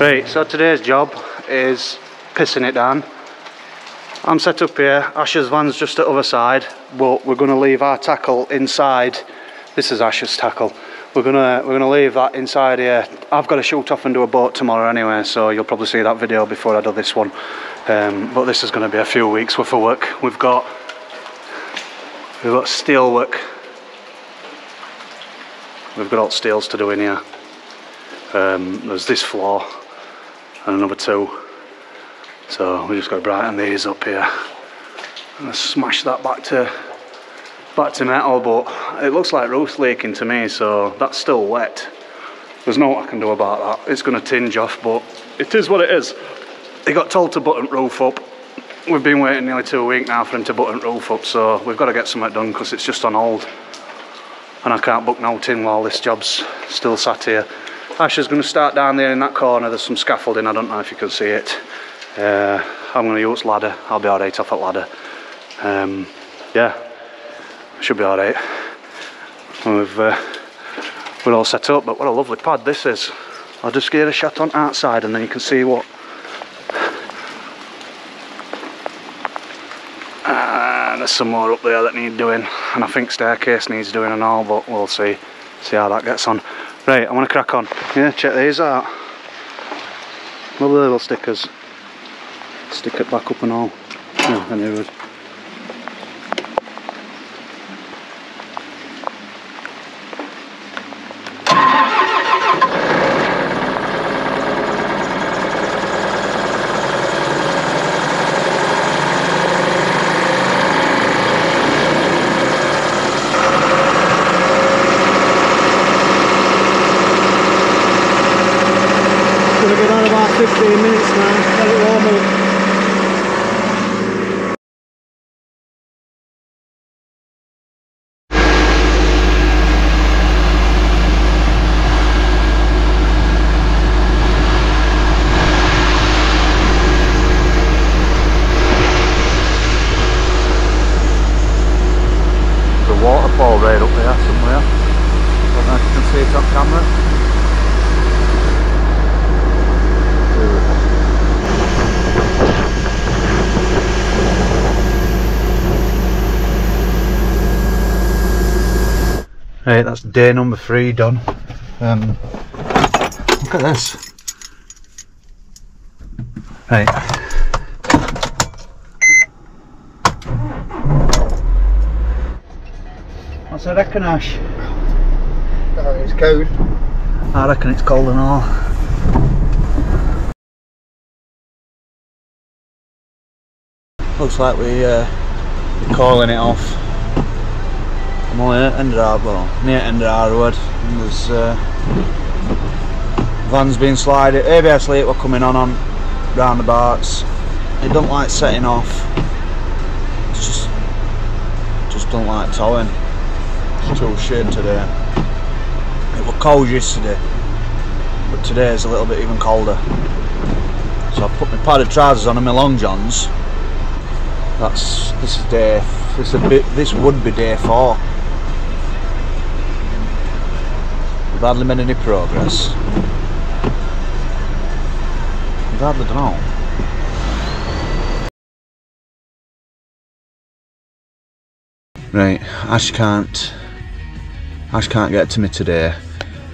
Right, so today's job is pissing it down. I'm set up here, Ash's van's just the other side, but we're gonna leave our tackle inside. This is Ash's tackle. We're gonna we're gonna leave that inside here. I've got to shoot off and do a boat tomorrow anyway, so you'll probably see that video before I do this one. Um, but this is gonna be a few weeks worth of work. We've got we've got steel work. We've got all steels to do in here. Um, there's this floor and another two. So we just got to brighten these up here and smash that back to back to metal. But it looks like roof leaking to me, so that's still wet. There's no what I can do about that. It's going to tinge off, but it is what it is. They got told to button roof up. We've been waiting nearly two weeks now for him to button roof up, so we've got to get something done because it's just on hold. And I can't book no tin while this job's still sat here. Ash is going to start down there in that corner. There's some scaffolding. I don't know if you can see it. Uh, I'm going to use ladder. I'll be alright off at ladder. Um, yeah, should be alright. We've uh, we're all set up, but what a lovely pad this is. I'll just get a shot on outside and then you can see what. And there's some more up there that need doing, and I think staircase needs doing and all, but we'll see see how that gets on. Right, I'm gonna crack on. Yeah, check these out. Lovely little stickers. Stick it back up and all. Yeah, I knew it. Gonna get on about 15 minutes now. Let it warm up. The waterfall right up there somewhere. Don't know if you can see it on camera. Right, that's day number three done. Um, look at this. Right. What's I reckon, Ash? Oh, it's cold. I reckon it's cold and all. Looks like we uh, we're calling it off. I'm only at end of our well near end of our road. There's uh, vans being slided. ABS light were coming on on roundabouts. It don't like setting off. It's just just don't like towing. It's too shit today. It was cold yesterday, but today is a little bit even colder. So I've put my padded trousers on and my long johns. That's this is day. This a bit. This would be day four. Hardly made any progress. Done all. Right, Ash can't. Ash can't get to me today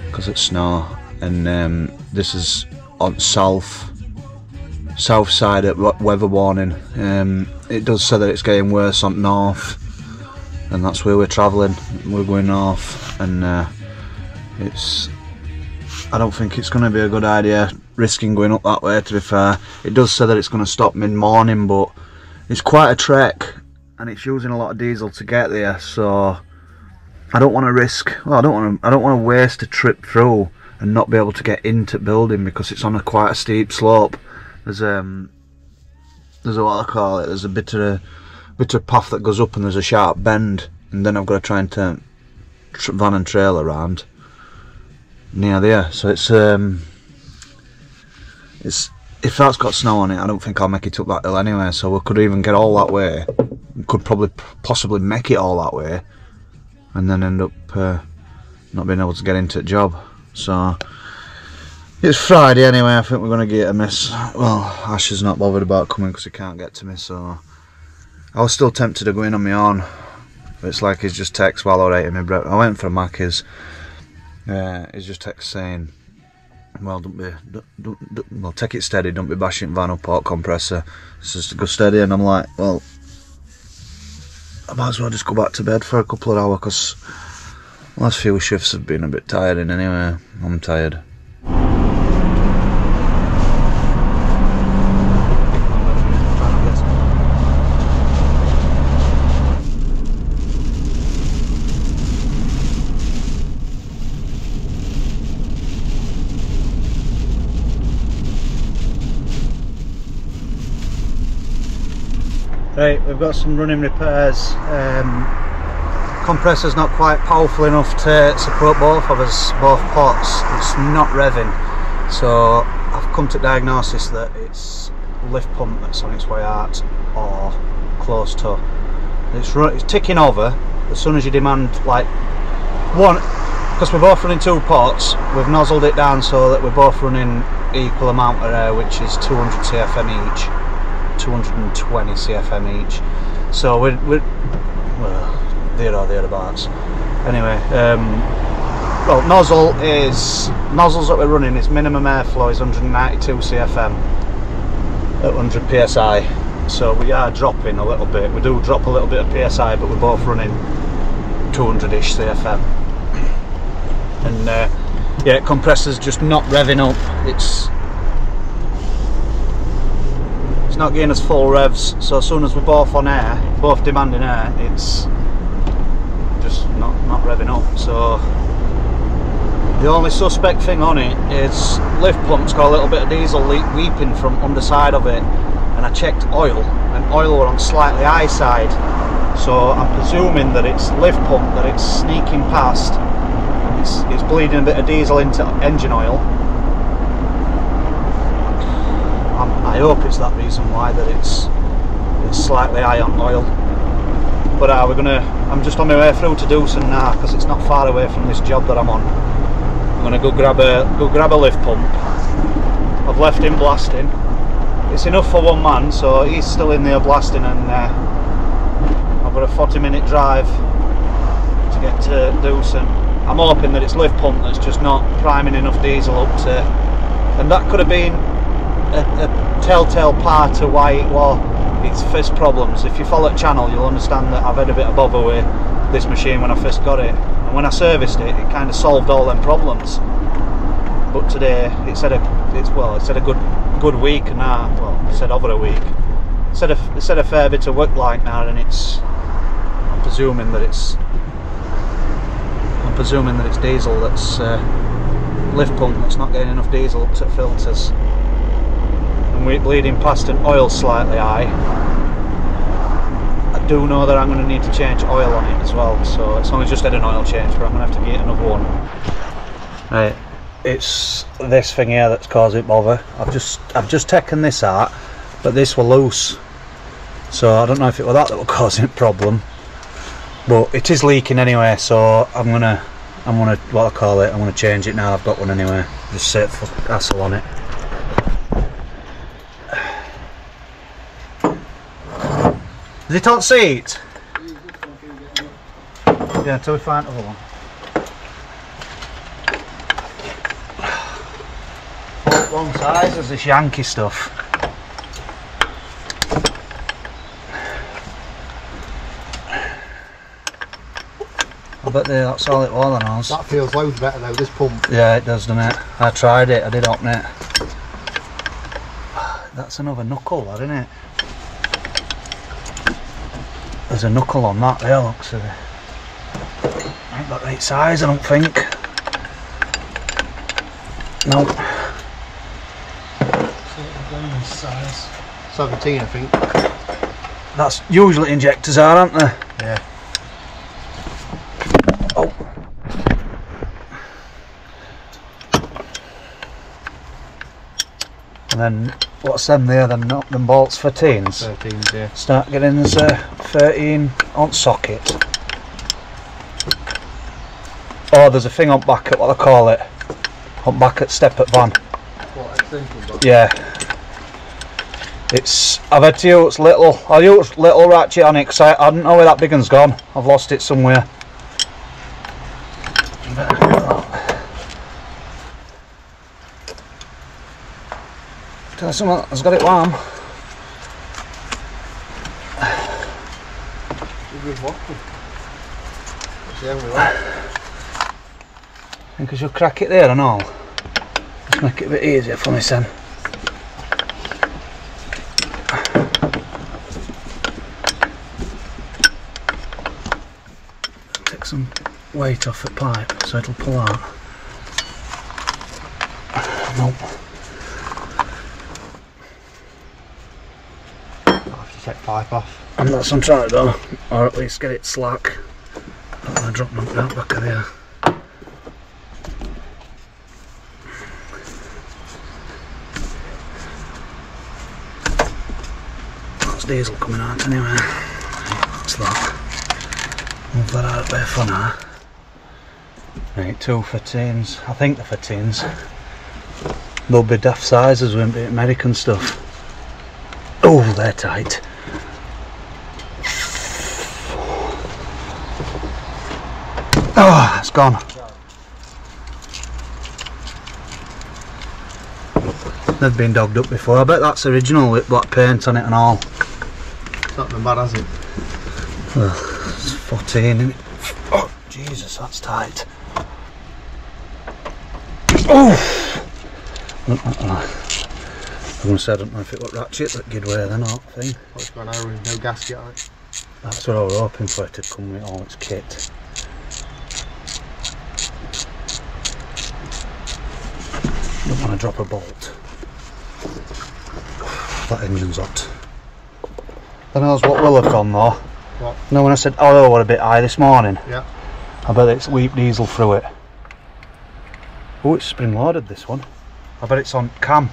because it's snow, and um, this is on south south side at weather warning. Um, it does say that it's getting worse on north, and that's where we're travelling. We're going north, and uh, it's. I don't think it's going to be a good idea risking going up that way. To be fair, it does say that it's going to stop mid morning, but it's quite a trek, and it's using a lot of diesel to get there. So I don't want to risk. Well, I don't want to. I don't want to waste a trip through and not be able to get into building because it's on a quite a steep slope. There's um, there's a what I call it. There's a bit of a bit of path that goes up and there's a sharp bend, and then I've got to try and turn van and trail around near there. So it's um, it's if that's got snow on it, I don't think I'll make it up that hill anyway. So we could even get all that way. Could probably possibly make it all that way, and then end up uh, not being able to get into the job. So It's Friday anyway, I think we're going to get a miss. Well, Ash is not bothered about coming because he can't get to me, so... I was still tempted to go in on my own. It's like he's just text while I my breakfast. I went for Macca's. Uh, he's just text saying, well, don't be, don't, don't, don't- well, take it steady, don't be bashing van up compressor. It's just go steady, and I'm like, well, I might as well just go back to bed for a couple of hours because last few shifts have been a bit tiring anyway. I'm tired. Right, we've got some running repairs. Um, compressor's not quite powerful enough to support both of us, both pots. It's not revving. So I've come to diagnosis that it's lift pump that's on its way out or close to. It's, it's ticking over as soon as you demand like one because we're both running two pots we've nozzled it down so that we're both running equal amount of air which is 200 cfm each 220 CFM each. So we're, we're well, there or thereabouts. Anyway, um, well, nozzle is nozzles that we're running is minimum airflow is 192 CFM at 100 psi. So we are dropping a little bit. We do drop a little bit of psi, but we're both running 200ish CFM. And uh, yeah, compressor's just not revving up. It's it's not getting us full revs so as soon as we're both on air both demanding air it's just not not revving up. So the only suspect thing on it is lift pump's got a little bit of diesel leak weeping from underside of it and I checked oil and oil were on slightly high side. So I'm presuming that it's lift pump that it's sneaking past. It's, it's bleeding a bit of diesel into engine oil I'm, I hope it's that reason why that it's it's slightly high on oil. But uh, we're gonna. I'm just on my way through to Doosan now because it's not far away from this job that I'm on. I'm gonna go grab a go grab a lift pump. I've left him blasting. It's enough for one man, so he's still in there blasting, and uh, I've got a 40 minute drive to get to Doosan. I'm hoping that it's lift pump that's just not priming enough diesel up to, and that could have been a, a telltale part to why it was its first problems. If you follow the channel, you'll understand that I've had a bit of bother with this machine when I first got it, and when I serviced it, it kind of solved all them problems. But today, it's had a, it's well, it's had a good, good week now. Well, it's had over a week. It's had a, a fair bit of work like now, and it's, I'm presuming that it's, I'm presuming that it's diesel that's uh, lift pump that's not getting enough diesel up to filters and we're bleeding past an oil slightly high. I do know that I'm going to need to change oil on it as well, so it's only just had an oil change, but I'm going to have to get another one. Right, it's this thing here that's causing bother. I've just I've just taken this out, but this were loose, so I don't know if it was that that was causing a problem. But it is leaking anyway, so I'm gonna I'm gonna what I call it. I'm gonna change it now. I've got one anyway. Just set hassle on it. Is it on seat? Yeah, until we find another one. Wrong size as this Yankee stuff. I bet they, that's all it was on ours. That feels loads better though, this pump. Yeah, it does, doesn't it? I tried it, I did open it. That's another knuckle, that, isn't it? There's a knuckle on that there, looks of it. Ain't got right size, I don't think. No. 17 I think. That's usually injectors are, aren't they? Yeah. Oh. And then what's them there? Then not them bolts for teens. 13s, yeah. Start getting us uh, a 13 on socket. Oh, there's a thing on back at what I call it. On back at step at van. What? Yeah. It's, I've had to use little, I used little ratchet on it because I, I don't know where that big one's gone. I've lost it somewhere. You something, has got it warm. Think I should crack it there and all. Just make it a bit easier for me, Sam. Take some weight off the pipe so it'll pull out. Nope. I'll have to take pipe off. And that's trying to do, or at least get it slack. I'm gonna drop my out back of there. That's diesel coming out anyway. It's that. Move that out there for now. Right, two for tins. I think they're for tins. They'll be daft sizes, won't be American stuff. Oh, they're tight. Oh, it's gone. They've been dogged up before. I bet that's original with black paint on it and all. It's not been bad, has it? It's 14 isn't it? Oh, Jesus, that's tight. Oh! I'm going to say I don't know if it was ratchet that gave way then or thing. What's going on no gasket on it? That's what I was hoping for it to come with all its kit. Want to drop a bolt. That engine's hot. I knows what will have gone though. What? You know when I said, oh, oh we're a bit high this morning? Yeah. I bet it's weep diesel through it. Oh, it's spring loaded this one. I bet it's on cam.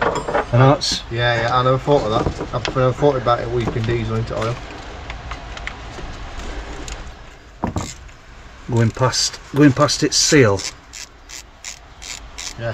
I know it's Yeah, yeah, I never thought of that. I've never thought about it weeping diesel into oil. going past going past its seal. Yeah.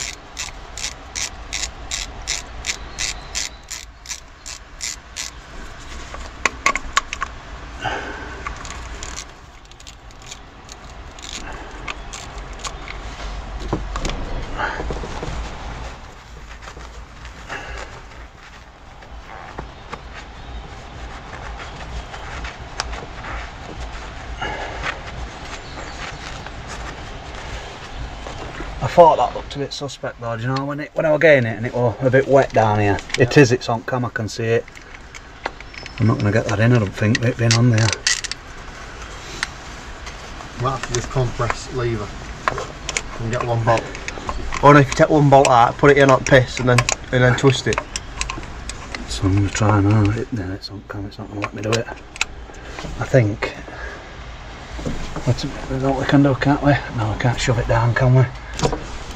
I thought that looked a bit suspect though, do you know, when it when I was getting it and it was a bit wet down here. It is, it's on cam, I can see it. I'm not going to get that in, I don't think, it being on there. Might have to just compress lever and get one bolt. Or if you take one bolt out, put it in like piss and then and then twist it. So I'm going to try now. It, no, it's on cam, it's not going to let me do it. I think. That's that's what we can do, can't we? No, we can't shove it down, can we?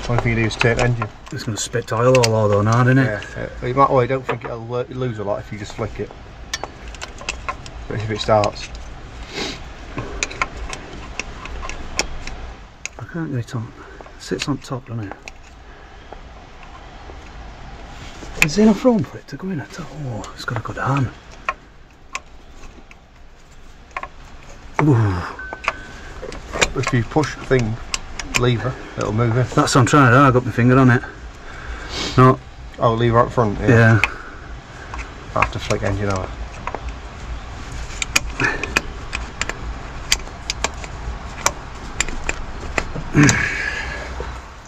Only thing you do is turn engine. It's going to spit oil all over now, isn't it? Yeah. yeah. You might, well, I don't think it'll lose a lot if you just flick it. But if it starts, I can't get it on. It sits on top, doesn't it? Is there enough room for it to go in at all? Oh, it's got to go down. Ooh, if you push the thing lever, it'll move it. that's what I'm trying to do. I got my finger on it. No, Oh, lever up front. Yeah. yeah. I have to flick engine over.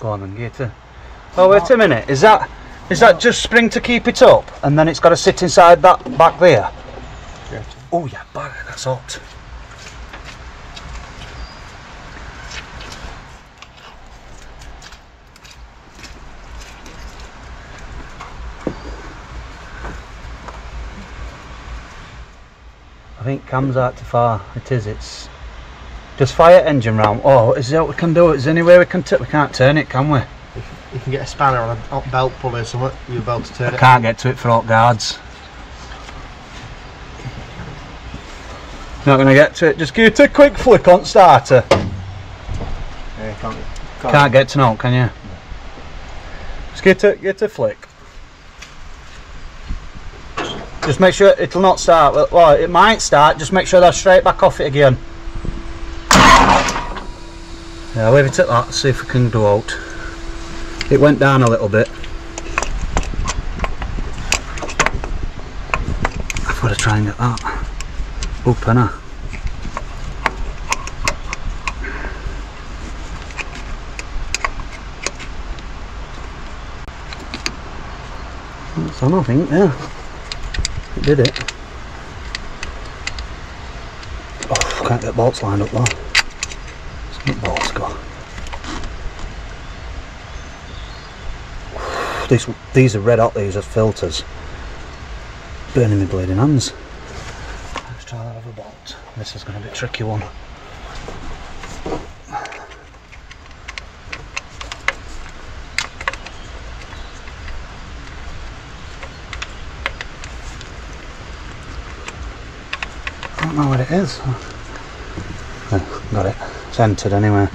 Go on then, get it. Oh, wait a minute. Is that is that just spring to keep it up, and then it's got to sit inside that back there? Oh yeah, bag. That's hot. Think cam's out too far. It is. It's just fire engine round. Oh, is that what we can do? Is there any way we can... We can't turn it, can we? You can get a spanner on a belt pulley or something. You'll be able to turn I it. can't get to it for all guards. Not gonna get to it. Just give it a quick flick on starter. Yeah, can't, can't. Can't get to no, can you? Just get to get a flick. Just make sure it'll not start. Well, it might start. Just make sure they're straight back off it again. Yeah, leave it at that. See if we can go out. It went down a little bit. I've got to try and get that. Opener. That's on, I think, yeah. It did it. Oh, can't get bolts lined up though. Get bolts go. These, these are red hot, these are filters. Burning my bleeding hands. Let's try that other bolt. This is going to be a tricky one. Know what it is. Oh, got it. It's entered anyway.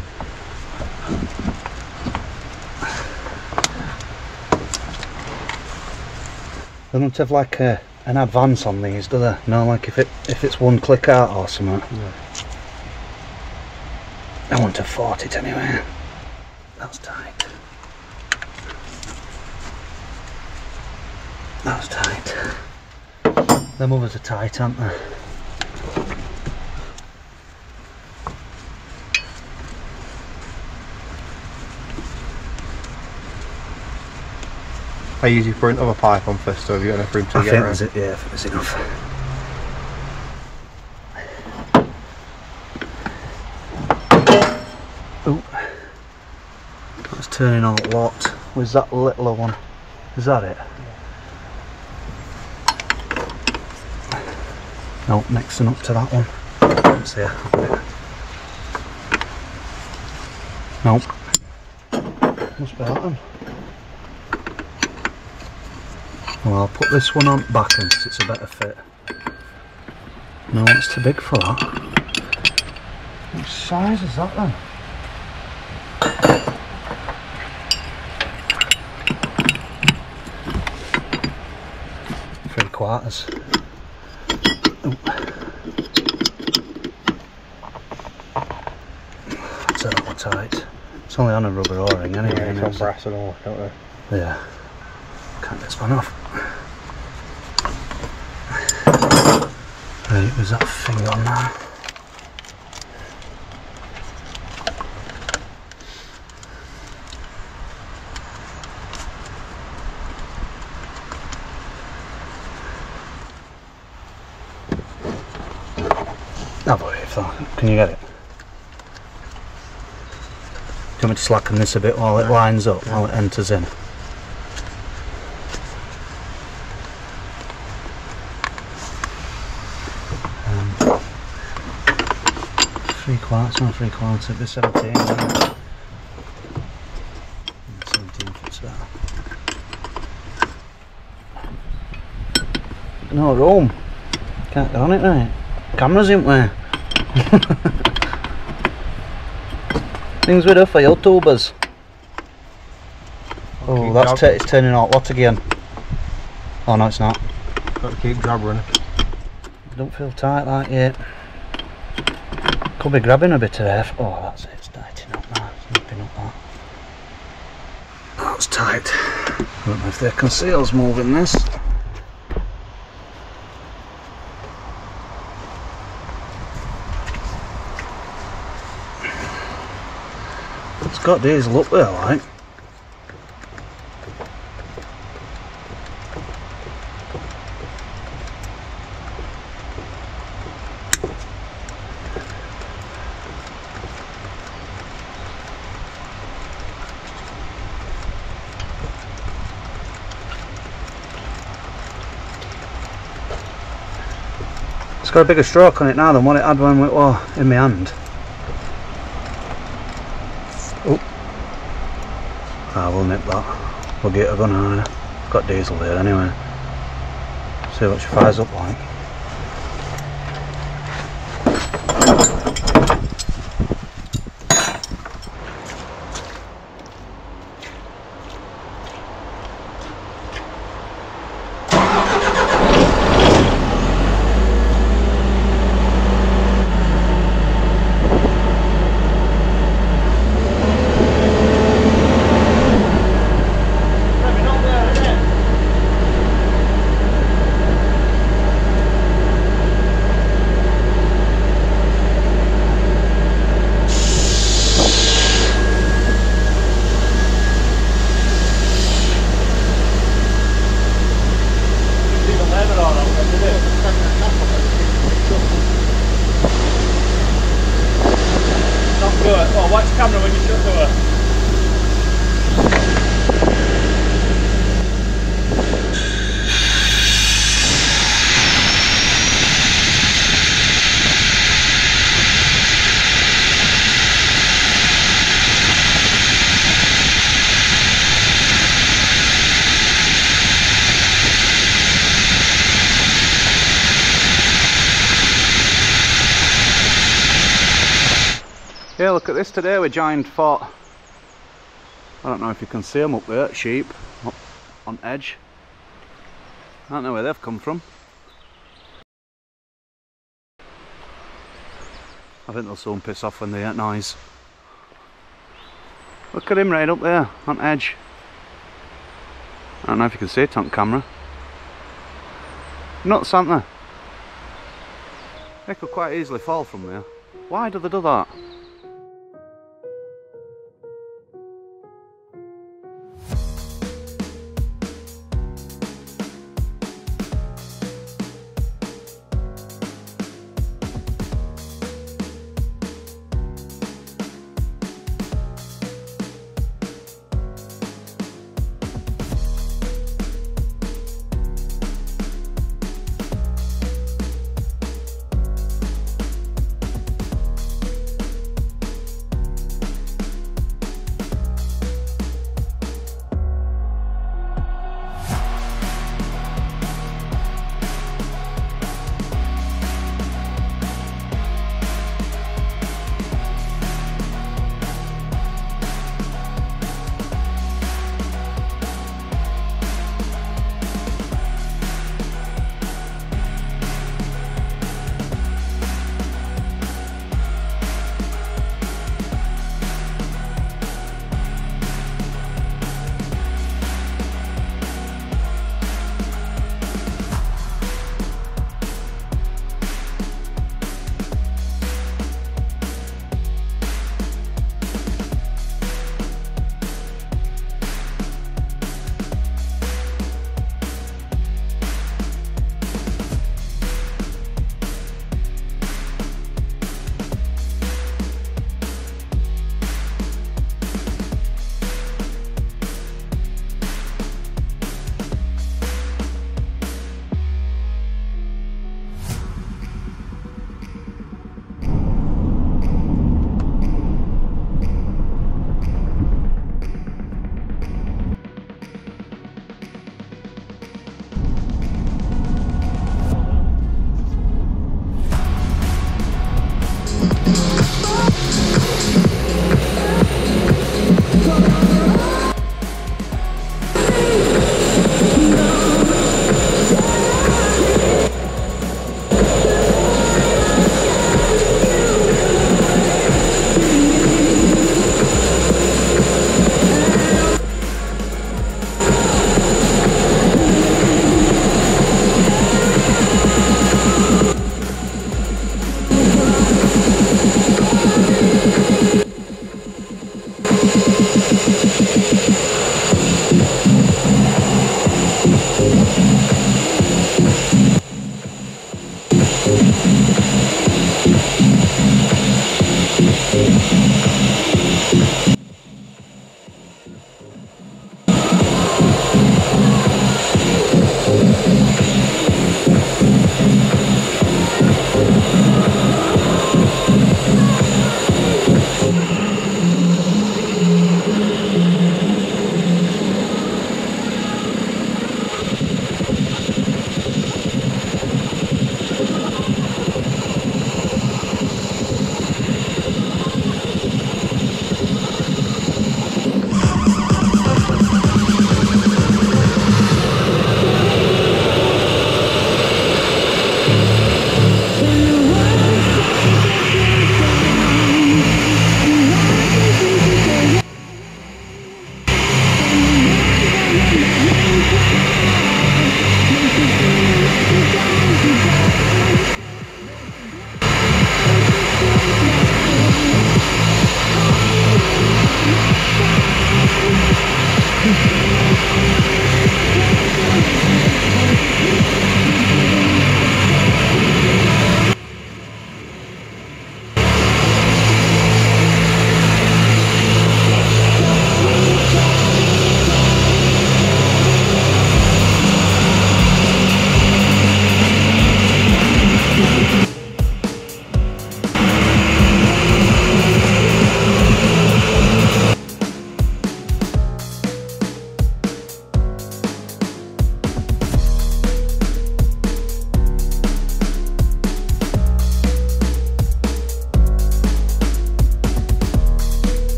They don't have like a, an advance on these, do they? No, like if it if it's one click out or something. I want to fort it anyway. That's tight. That's tight. Them others are tight, aren't they? I use usually put another pipe on first, so have you got enough room to I get think around? it, yeah, I think there's enough. Oh, that's turning on a lot. Was that littler one? Is that it? No, mixing up to that one. Let's see. Nope. Must be that one. Well, I'll put this one on back in because it's a better fit. No, it's too big for that. What size is that then? Three quarters. Oh. That's a little tight. It's only on a rubber o-ring anyway. Yeah, it's on brass and all, don't they? Yeah. Can't get this one off. Was that thing on there? Can you get it? Do you want me to slacken this a bit while it lines up, while it enters in? Quarts, no three quarts, it'd be 17. wouldn't 17 fits that. No room. Can't get on it right. Cameras in there. Things we do for YouTubers. Oh, that's it's turning out what again? Oh no, it's not. Got to keep running. Don't feel tight like yet. Could be grabbing a bit of air. Oh, that's it. It's tightening up now. It's nipping up that. That's tight. I don't know if their conceal's moving this. It's got diesel up there, like. Got a bigger stroke on it now than what it had when it was in my hand. Oh. Ah, we'll nip that. We'll get a gun on it. Got diesel there anyway. See what she fires up like. Well, watch camera when you shut door. Look at this today, We joined fought. I don't know if you can see them up there, sheep, up on edge. I don't know where they've come from. I think they'll soon piss off when they get noise. Look at him right up there, on edge. I don't know if you can see it on camera. Nuts, aren't they? They could quite easily fall from there. Why do they do that?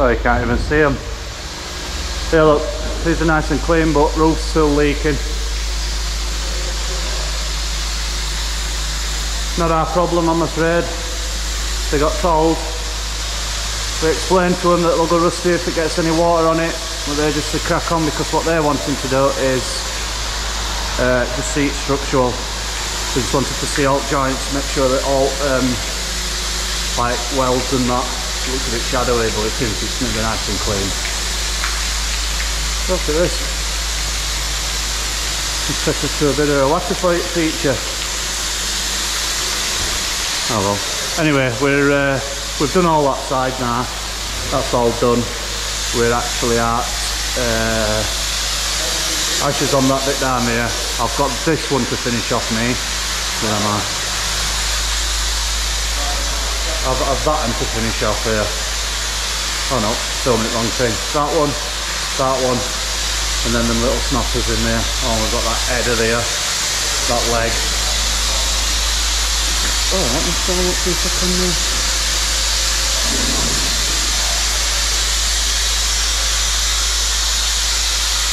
Oh, you can't even see them. Yeah, look, these are nice and clean, but roof's still leaking. Not our problem, I'm afraid. They got told. We explained to them that it'll go rusty if it gets any water on it, but they're just to crack on because what they're wanting to do is uh, just see it structural. They just wanted to see all joints, make sure that all um, like welds and that looks a bit shadowy, but it seems it's going to be nice and clean. Look at this. Let's take us to a bit of a water feature. Oh well. Anyway, we're uh, we've done all that side now. That's all done. We're actually at uh, ashes on that bit down here. I've got this one to finish off me. Where am I? I've, I've that to finish off here. Oh no, filming it wrong thing. That one, that one, and then them little snappers in there. Oh, we've got that header there, that leg. Oh, let me a look see if I can. Uh...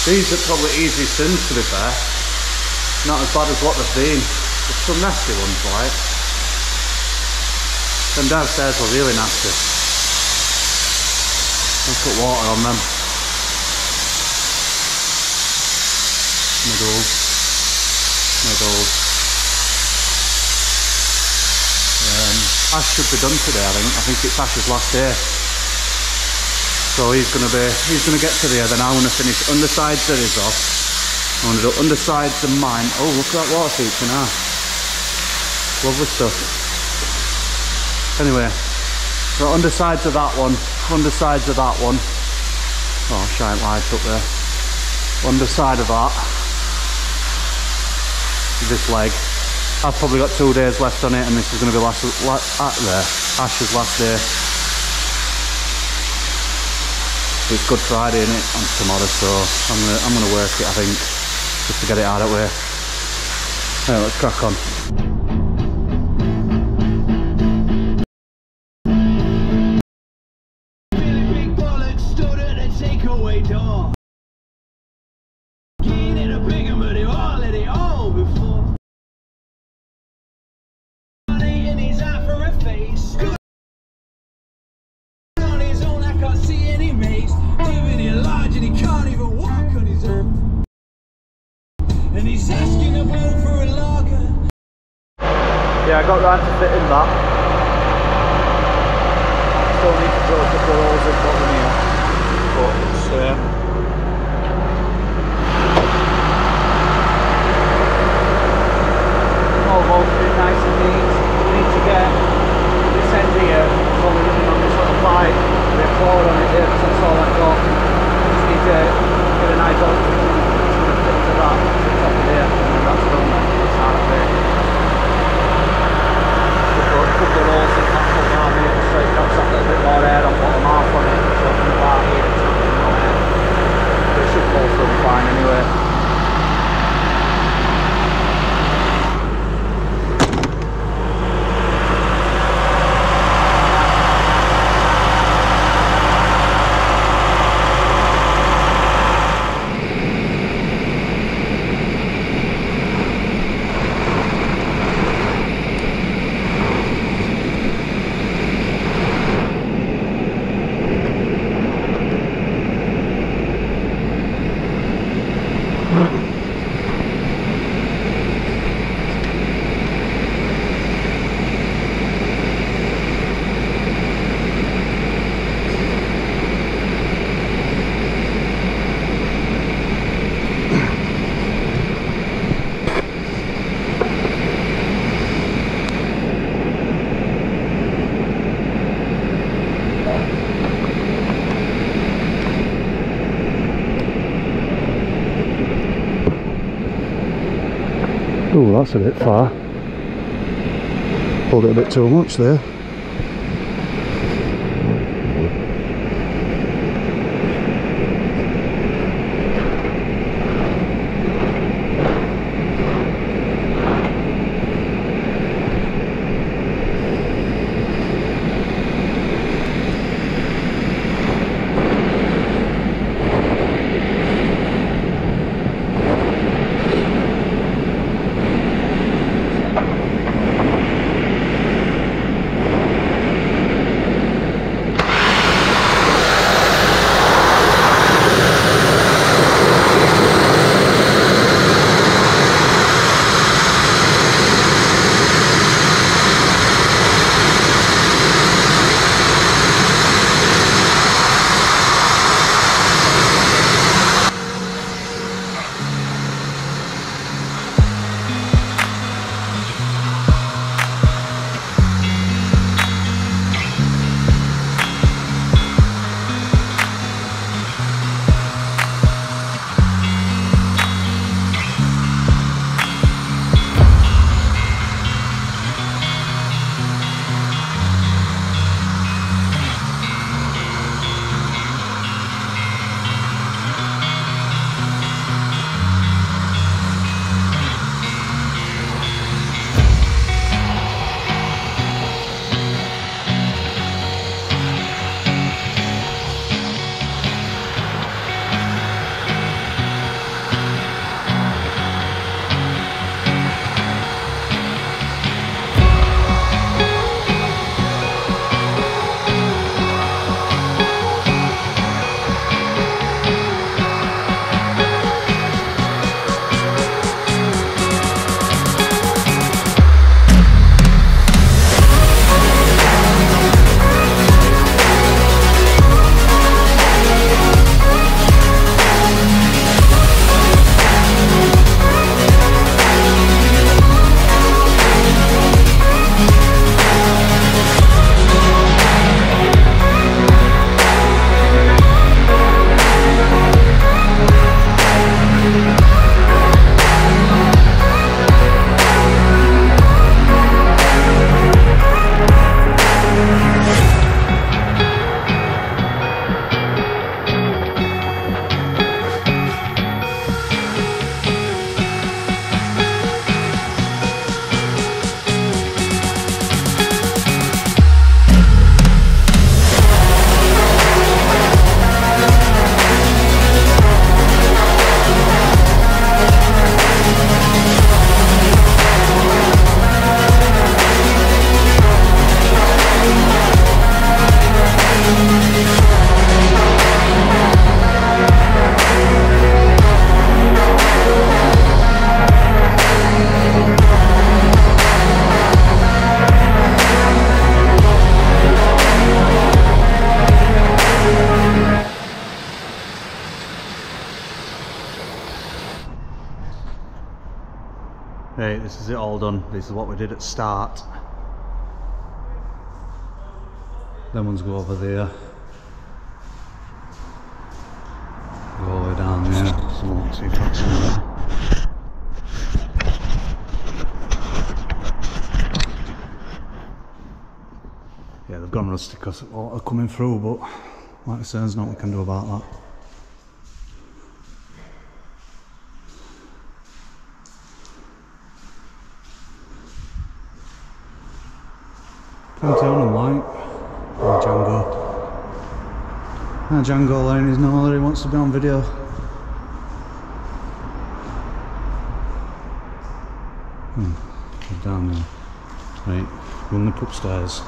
These are probably easy sins to be fair. Not as bad as what they've been. There's some nasty ones like. Them downstairs were really nasty. Let's put water on them. Middles. Middles. Um, Ash should be done today, I think. I think it's Ash's last day. So he's gonna be he's gonna get to there, then I'm gonna finish undersides that is off. I'm gonna do undersides and mine. Oh look at that water feature now. Lovely stuff. Anyway, so undersides of that one, undersides of that one. Oh, shine light up there. Underside of that. This leg. I've probably got two days left on it, and this is going to be last, last at there. Ash's last day. It's Good Friday, is it, on tomorrow, so I'm gonna I'm gonna work it, I think, just to get it out of the way. Yeah, let's crack on. Yeah, I got round to fitting that. Still need to drill a couple of holes in bottom here. But it's uh, all bolted nice and neat. We need to get this end here, so we're running on this little pipe. We have floor on it here, couple of rolls in that foot now, the it comes up a little bit more out. I'll put them half on it, so I can go out and tap them on. But it should pull through fine anyway. That's a bit far. Pulled it a bit too much there. Done. This is what we did at start. Them ones go over there. Go all the way down there. If in there. Yeah, they've gone rusty because water coming through, but like I say, there's nothing we can do about that. Plenty on and light. Oh, Django. Ah, Django Lane is no he wants to be on video. Hmm, he's down there. Right, we'll nip upstairs.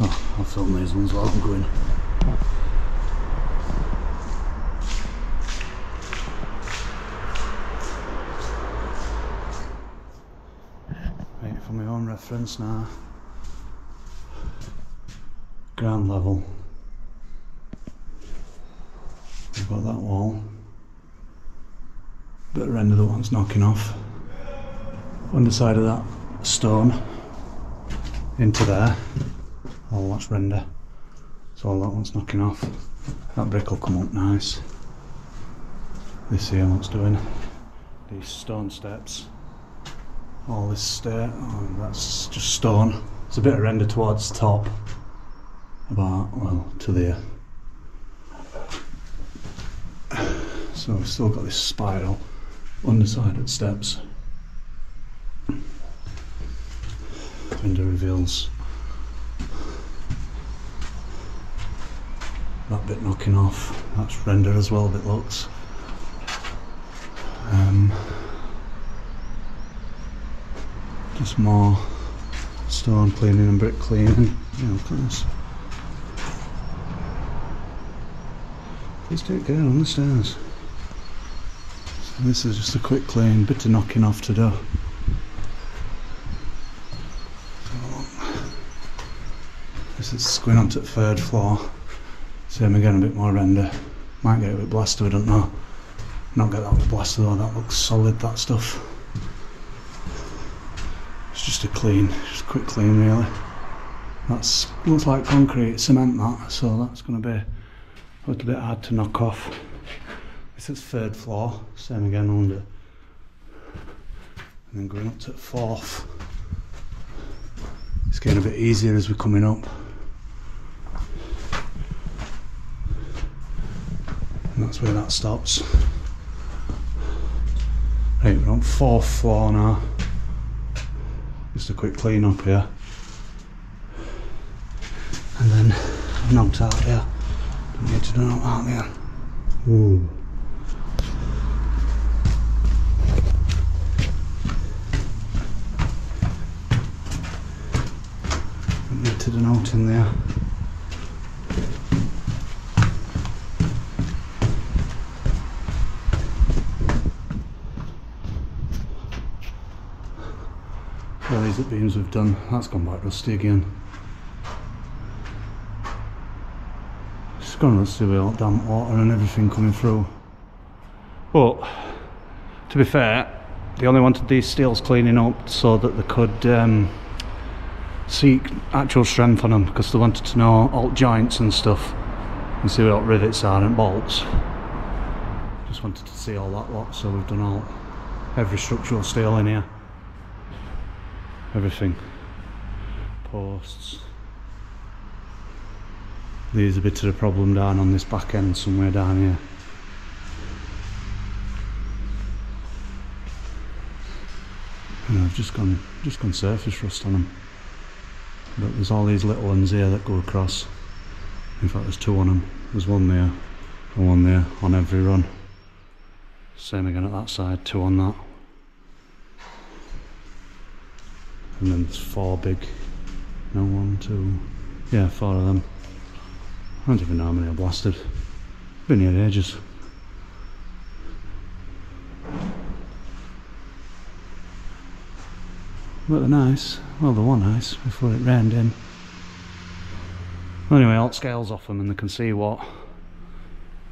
Oh, I'll film these ones while I'm going. Right, reference now. Ground level. We've got that wall. Bit of render the one's knocking off. Underside of that stone into there. Oh, that's render. So all that one's knocking off. That brick will come up nice. This here what's doing. These stone steps. All this stair, oh, that's just stone. It's a bit of render towards the top. About, well, to there. So we've still got this spiral undersided steps. Render reveals that bit knocking off. That's render as well, it looks. Just more stone cleaning and brick cleaning. Please take care on the stairs. So this is just a quick clean, bit of knocking off to do. This is going up to the third floor. Same again, a bit more render. Might get it with blaster, I don't know. Not get that with blaster though, that looks solid, that stuff. Just a clean, just a quick clean really. That's looks like concrete cement that, so that's going to be a little bit hard to knock off. This is third floor, same again under. And then going up to the fourth. It's getting a bit easier as we're coming up. And that's where that stops. Right, we're on fourth floor now. Just a quick clean up here. And then I've knocked out here. Don't need to do knock out there. Ooh. Don't need to denote in there. Are beams we've done. That's gone back rusty again. It's gone rusty with all damp water and everything coming through. But, to be fair, they only wanted these steels cleaning up so that they could um, seek actual strength on them because they wanted to know alt joints and stuff and see what rivets are and bolts. Just wanted to see all that lot, so we've done all every structural steel in here everything. Posts. There's a bit of the problem down on this back end somewhere down here. And I've just gone just gone surface rust on them but there's all these little ones here that go across. In fact there's two on them there's one there and one there on every run. Same again at that side two on that and then there's four big no one two yeah four of them. I don't even know how many I blasted been here ages. But they're nice. Well they were nice before it rained in. Anyway alt scales off them and they can see what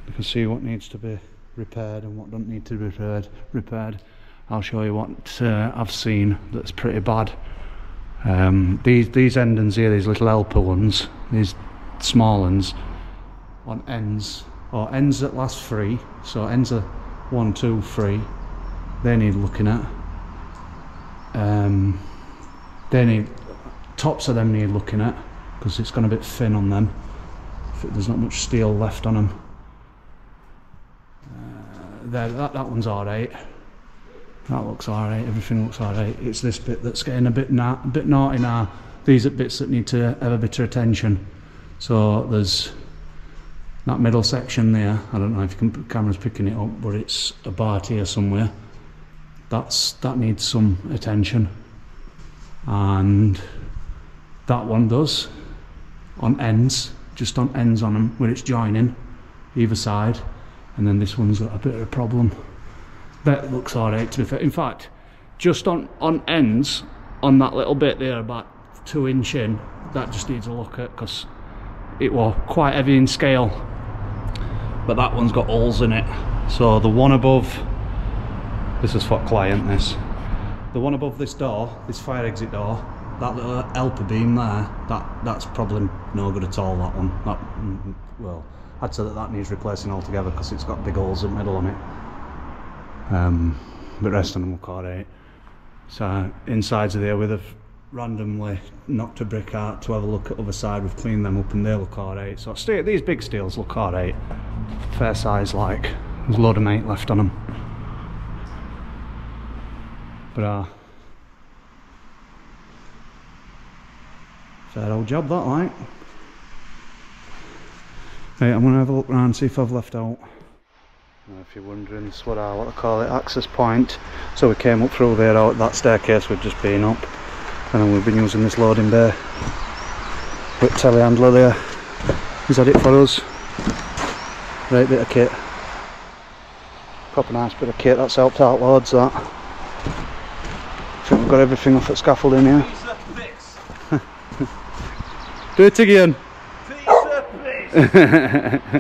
they can see what needs to be repaired and what doesn't need to be repaired repaired I'll show you what uh, I've seen that's pretty bad um, these these endings here, these little helper ones, these small ones on ends or ends that last three. So ends are one, two, three. They need looking at. Um, they need tops of them need looking at because it's gone a bit thin on them. There's not much steel left on them. Uh, that that one's alright. That looks alright, everything looks alright. It's this bit that's getting a bit na a bit naughty now. These are bits that need to have a bit of attention. So there's that middle section there. I don't know if you can, camera's picking it up, but it's a bar here somewhere. That's that needs some attention. And that one does on ends, just on ends on them where it's joining either side. And then this one's got a bit of a problem that looks alright to be fair. In fact, just on, on ends, on that little bit there, about two inch in, that just needs a look at because it was quite heavy in scale. But that one's got holes in it. So the one above, this is for client this. The one above this door, this fire exit door, that little helper beam there, that that's probably no good at all. That one. That mm, well, I'd say that that needs replacing altogether because it's got big holes in the middle on it. Um, but rest of them look alright. So insides of there with have randomly knocked a brick out to have a look at other side. We've cleaned them up and they look alright. So these big steels look alright. Fair size like. There's a load of mate left on them. But uh, fair old job that like. Right, I'm gonna have a look around see if I've left out. If you're wondering, this is what I want to call it, access point. So we came up through there out that staircase we've just been up, and then we've been using this loading bay with telehandler there. He's had it for us. Right bit of kit. Proper nice bit of kit. That's helped out loads. That. I think we've got everything off at scaffolding here. Do it again.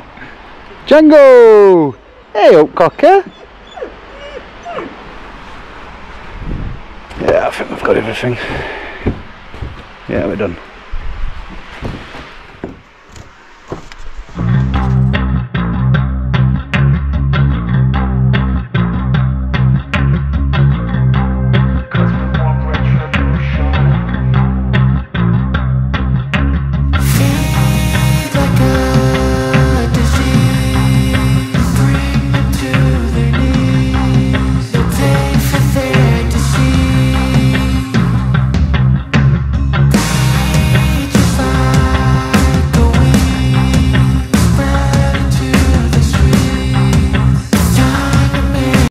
Django! Hey old cocker! Yeah, I think we've got everything. Yeah, we're done.